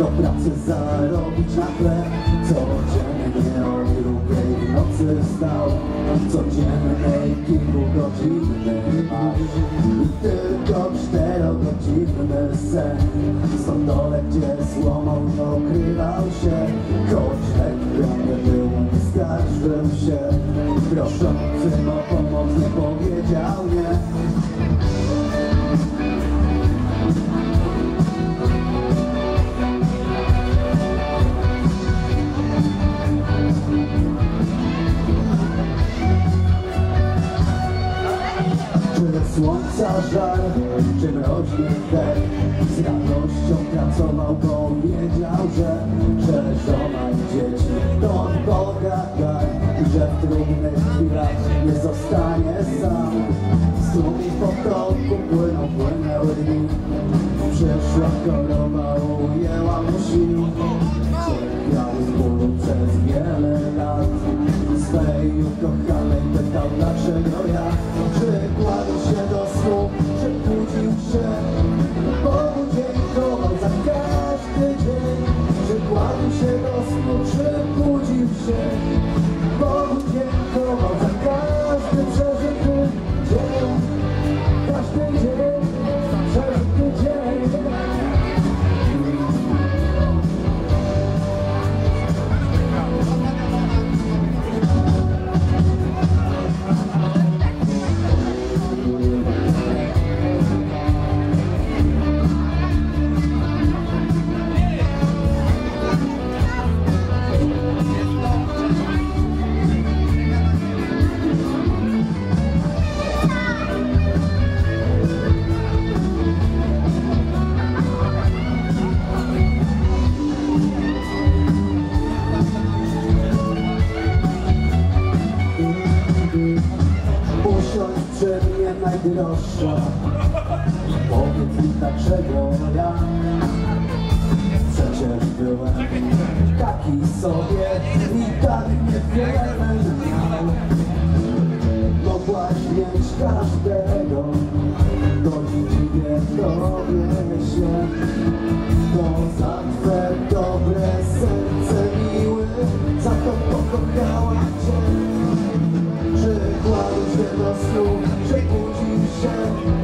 do pracy zarobić na chleb Codziennie o drugiej w nocy stał W codziennej kilkugodzinny marsz I tylko czterogodzinny sen. W dole gdzie słomą okrywał się. Choć lekko był, nie skarżył się. Proszącym o pomoc nie powiedział nie. Czy słońca żar, czy mroźny dech Z radością pracował, bo wiedział, że Że żona i dzieci to od Boga I że w trudnych chwilach nie zostanie sam. Strumień potoku płyną, płynęły dni. Przyszła choroba, ujęła mu sił. Cierpiał z bólu przez wiele lat. Swej ukochanej pytał dlaczego ja say Przy mnie najdroższa. Powiedz mi dlaczego ja Przecież byłem taki sobie I tak niewiele miał Mogłaś mieć każdego Tell us no, shape you.